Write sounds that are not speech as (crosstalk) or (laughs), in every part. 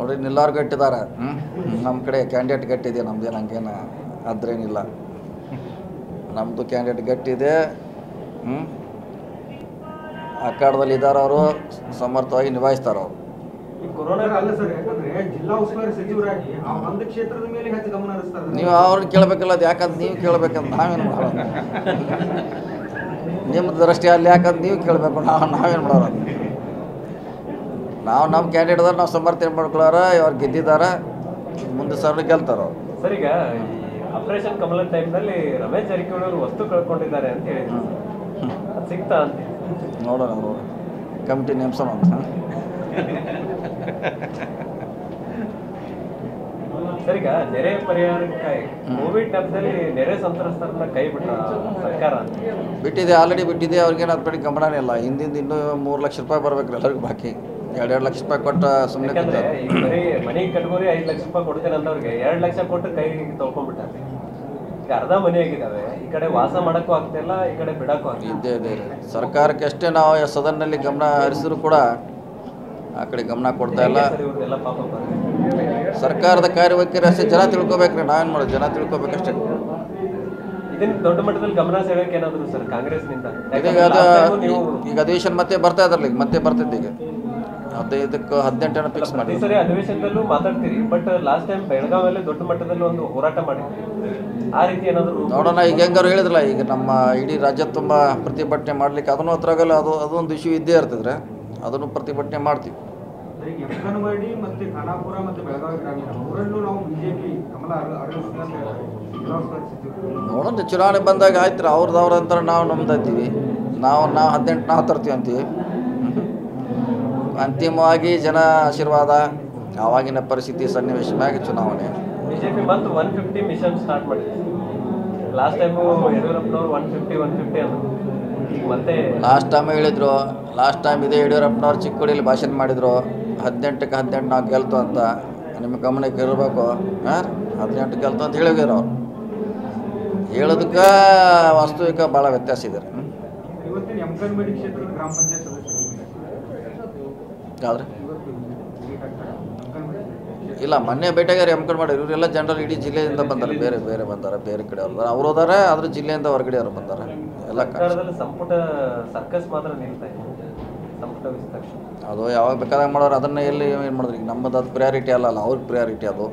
ನೋಡಿ ನಿಲ್ಲಾರು ಗಟ್ಟಿದ್ದಾರೆ ನಮ್ಮ ಕಡೆ ಕ್ಯಾಂಡಿಡೇಟ್ ಗಟ್ಟಿದೆ ನಮ್ದೇನು ಹಂಗೇನು ಅದ್ರೇನಿಲ್ಲ. ನಮ್ಮದು ಕ್ಯಾಂಡಿಡೇಟ್ ಗಟ್ಟಿದೆ ಹ್ಞೂ ಅಖಾಡದಲ್ಲಿ ಇದ್ದಾರೆ ಅವರು ಸಮರ್ಥವಾಗಿ ನಿಭಾಯಿಸ್ತಾರೆ ಅವರು. ಈ ಕೊರೋನಾ ಅಲ್ಲ ಸರ್ ಯಾಕಂದ್ರೆ ಜಿಲ್ಲಾ ಉಸ್ತುವಾರಿ ಸಚಿವರಾಗಿ ಒಂದು ಕ್ಷೇತ್ರದ ಮೇಲೆ ಹೆಚ್ಚು ಗಮನ ನೀವು ಅವ್ರನ್ನ ಕೇಳಬೇಕಲ್ಲ ಅದು ಯಾಕಂತ ನೀವು ಕೇಳಬೇಕಂತ ನಾವೇನು ಮಾಡೋದು? (laughs) ನಿಮ್ಮ ದೃಷ್ಟಿ ಅಲ್ಲಿ ಯಾಕಂತ ನೀವು ಕೇಳಬೇಕು ನಾವು ನಾವೇನು ಮಾಡೋದು? ನಾವು ನಮ್ಮ ಕ್ಯಾಂಡಿಡೇಟ್ ನಾವು ಸಮರ್ಥನೆ ಮಾಡ್ಕೊಳಾರ ಇವ್ರು ಗೆದ್ದಿದ್ದಾರೆ ಮುಂದೆ ಸರ್ ಗೆಲ್ತಾರ ಅವ್ರು. ಸರ್ ಈಗ ಆಪರೇಷನ್ ಕಮಲ ಟೈಮ್ನಲ್ಲಿ ರಮೇಶ್ ಜಾರಕಿಹೊಳಿ ಅವರು ವಸ್ತು ಕಳ್ಕೊಂಡಿದ್ದಾರೆ ಅಂತ ಹೇಳಿದ್ರು. ಸಿಗ್ತಾ ಅಂತ ನೋಡೋಣ ನೋಡೋಣ ಕಮಿಟಿ ನೇಮ್ಸೋಣ ಅಂತ. ಸರ್ ಈಗ ನೆರೆ ಪರಿಹಾರಕ್ಕಾಗಿ ಕೋವಿಡ್ ನೆಪದಲ್ಲಿ ನೆರೆ ಸಂತ್ರಸ್ತರನ್ನ ಕೈ ಬಿಟ್ಟ ಸರ್ಕಾರ? ಬಿಟ್ಟಿದೆ ಆಲ್ರೆಡಿ ಬಿಟ್ಟಿದೆ ಅವ್ರಿಗೇನು ಅದ್ರ ಕಡೆ ಗಮನನೇ ಇಲ್ಲ. ಹಿಂದಿಂದ ಇನ್ನೂ ಮೂರು ಲಕ್ಷ ರೂಪಾಯಿ ಬರ್ಬೇಕು ಎಲ್ಲರಿಗೂ ಬಾಕಿ. ಎರಡೆರಡು ಲಕ್ಷ ರೂಪಾಯಿ ಕೊಟ್ಟ ಸುಮ್ಮನೆ ಮನೆ ಕಟ್ಕೋರಿ ಐದು ಲಕ್ಷ ರೂಪಾಯಿ ಕೊಡ್ತೇನೆ ಅಂದವ್ರಿಗೆ ಎರಡು ಲಕ್ಷ ಕೊಟ್ಟು ಕೈ ತೊಳ್ಕೊಂಡ್ಬಿಟ್ಟಾರೆ. ಈಗ ಅರ್ಧ ಮನೆ ಆಗಿದಾವೆ ಈ ಕಡೆ ವಾಸ ಮಾಡಕ್ಕೂ ಆಗ್ತಿಲ್ಲ ಈ ಕಡೆ ಬಿಡಕ್ಕೂ ಆಗ್ತಿಲ್ಲ ಇದ್ದೇ ಇದೆ ಸರ್ಕಾರಕ್ಕೆ ಅಷ್ಟೇ ನಾವು ಸದನ್ನಲ್ಲಿ ಗಮನ ಹರಿಸಿದ್ರು ಕೂಡ ಆ ಕಡೆ ಗಮನ ಕೊಡ್ತಾ ಇಲ್ಲ. ಸರ್ಕಾರದ ಕಾರ್ಯವೈಖರಿ ಅಷ್ಟೇ ಜನ ತಿಳ್ಕೊಬೇಕ್ರಿ ನಾವೇನು ಮಾಡೋದು? ಜನ ತಿಳ್ಕೊಬೇಕಷ್ಟೇ ಇದನ್ನ ದೊಡ್ಡ ಮಟ್ಟದಲ್ಲಿ ಗಮನ ಸೆಳೆಯಕ್ಕೆ ಏನಾದ್ರು ಸರ್ ಕಾಂಗ್ರೆಸ್ನಿಂದ? ಈಗ ಈಗ ಅಧಿವೇಶನ ಮತ್ತೆ ಬರ್ತಾ ಇದ್ರಲ್ಲ ಈಗ ಮತ್ತೆ ಬರ್ತಿದ್ದೀಗ. ಈಗ ಹದಿನೈದಕ್ಕೆ ಹದಿನೆಂಟನ್ನು ಫಿಕ್ಸ್ ಮಾಡಿ ಸರಿ ಅಧಿವೇಶನದಲ್ಲೂ ಮಾತಾಡ್ತೀರಿ ಬಟ್ ಲಾಸ್ಟ್ ಟೈಮ್ ಬೆಳಗಾವಿಯಲ್ಲಿ ದೊಡ್ಡ ಮಟ್ಟದಲ್ಲಿ ಒಂದು ಹೋರಾಟ ಮಾಡಿದ್ರಿ. ಆ ರೀತಿ ಏನಾದರೂ ನೋಡೋಣ ಈಗ ಹೆಂಗಾರು ಹೇಳಿದ್ರಲ್ಲ ಈಗ ನಮ್ಮ ಇಡೀ ರಾಜ್ಯ ತುಂಬ ಪ್ರತಿಭಟನೆ ಮಾಡ್ಲಿಕ್ಕೆ ಅದನ್ನು ಹತ್ರಾಗಲ್ಲ ಅದು ಅದೊಂದು ಇಶ್ಯೂ ಇದ್ದೇ ಇರ್ತಿದ್ರೆ ಅದನ್ನು ಪ್ರತಿಭಟನೆ ಮಾಡ್ತೀವಿ. ಈಗ ಯಮಕನಮರಡಿ ಮತ್ತೆ ಖಾನಾಪುರ ಮತ್ತೆ ಬೆಳಗಾವಿ ಗ್ರಾಮೀಣ ಮೂರಲ್ಲೂ ನಾವು ಬಿಜೆಪಿ ಕಮಲ ನೋಡೋಣ ಚುನಾವಣೆ ಬಂದಾಗ ಆಯ್ತು ಅವ್ರದ್ದು ಅವ್ರ ಅಂತಾರೆ ನಾವು ನಮ್ದು ಅಂತೀವಿ. ನಾವು ನಾವು ಹದಿನೆಂಟು ನಾವು ತರ್ತೀವಿ ಅಂತೀವಿ. ಅಂತಿಮವಾಗಿ ಜನ ಆಶೀರ್ವಾದ ಆವಾಗಿನ ಪರಿಸ್ಥಿತಿ ಸನ್ನಿವೇಶ ಮ್ಯಾಗ ಚುನಾವಣೆ. ಬಿಜೆಪಿ ಮತ್ತು ಒನ್ ಫಿಫ್ಟಿ ಮಿಷನ್ ಸ್ಟಾರ್ಟ್ ಮಾಡಿದೆ. ಲಾಸ್ಟ್ ಟೈಮು ಯಡಿಯೂರಪ್ಪನವ್ರು ಒನ್ ಫಿಫ್ಟಿ ಒನ್ ಫಿಫ್ಟಿ ಅಂದ್ರು. ಈಗ ಮತ್ತೆ ಲಾಸ್ಟ್ ಟೈಮ್ ಹೇಳಿದ್ರು ಲಾಸ್ಟ್ ಟೈಮ್ ಇದೇ ಯಡಿಯೂರಪ್ಪನವ್ರು ಚಿಕ್ಕೋಡಿಯಲ್ಲಿ ಭಾಷಣ ಮಾಡಿದರು. ಹದಿನೆಂಟಕ್ಕೆ ಹದಿನೆಂಟು ನಾವು ಗೆಲ್ತು ಅಂತ. ನಿಮ್ಮ ಗಮನಕ್ಕೆ ಇರಬೇಕು. ಹಾಂ? ಹದಿನೆಂಟು ಗೆಲ್ತು ಅಂತ ಹೇಳಿದ್ರು ಅವ್ರು. ಹೇಳೋದಕ್ಕೆ ವಾಸ್ತವಿಕ ಭಾಳ ವ್ಯತ್ಯಾಸ ಇದೆ. ಗ್ರಾಮ ಪಂಚಾಯತ್ ಕ್ಷೇತ್ರ ಇಲ್ಲ ಮೊನ್ನೆ ಭೇಟಿಯಾಗಾರ ಎಮ್ಕಂಡು ಮಾಡಿ ಇವರೆಲ್ಲ ಜನರಲ್ ಇಡೀ ಜಿಲ್ಲೆಯಿಂದ ಬಂದಾರೆ. ಬೇರೆ ಬೇರೆ ಬಂದಾರೆ ಬೇರೆ ಕಡೆ ಅವ್ರು. ಅವ್ರು ಹೋದಾರೆ ಆದ್ರೆ ಜಿಲ್ಲೆಯಿಂದ ಹೊರಗಡೆ ಅವ್ರು ಬಂದಾರೆ. ಎಲ್ಲ ಸಂಪುಟ ಸರ್ಕಸ್ ಮಾತ್ರ ಅದು ಯಾವಾಗ ಬೇಕಾದಾಗ ಮಾಡೋರು. ಅದನ್ನೇ ಎಲ್ಲಿ ಏನು ಮಾಡಿದ್ರು? ಈಗ ನಮ್ಮದು ಅದು ಪ್ರಯಾರಿಟಿ ಅಲ್ಲ ಅಲ್ಲ ಅವ್ರಿಗೆ ಪ್ರಿಯಾರಿಟಿ ಅದು.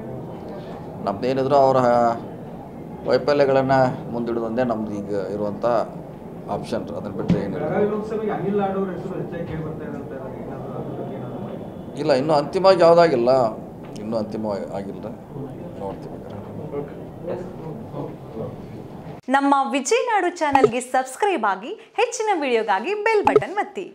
ನಮ್ದೇನಿದ್ರು ಅವರ ವೈಫಲ್ಯಗಳನ್ನು ಮುಂದಿಡೋದೊಂದೇ ನಮ್ದು ಈಗ ಇರುವಂಥ ಆಪ್ಷನ್ ಅದನ್ನ ಬಿಟ್ಟರೆ ಏನಿಲ್ಲ. ಇಲ್ಲ, ಇನ್ನೂ ಅಂತಿಮವಾಗಿ ಯಾವುದಾಗಿಲ್ಲ. ಇನ್ನೂ ಅಂತಿಮವಾಗಿ ಆಗಿಲ್ಲ ನೋಡ್ತೀವಿ. ನಮ್ಮ ವಿಜಯನಾಡು ಚಾನೆಲ್ಗೆ ಸಬ್ಸ್ಕ್ರೈಬ್ ಆಗಿ ಹೆಚ್ಚಿನ ವಿಡಿಯೋಗಾಗಿ ಬೆಲ್ ಬಟನ್ ಒತ್ತಿ.